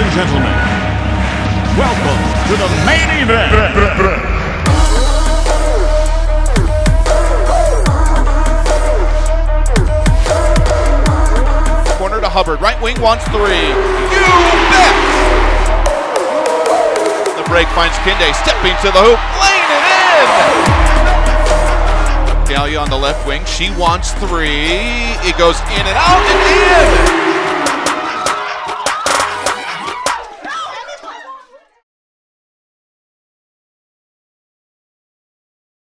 and gentlemen, welcome to the main event. Corner to Hubbard. Right wing wants three. You bet! The break finds Kinde stepping to the hoop, laying it in! Dahlia on the left wing. She wants three. It goes in and out and in!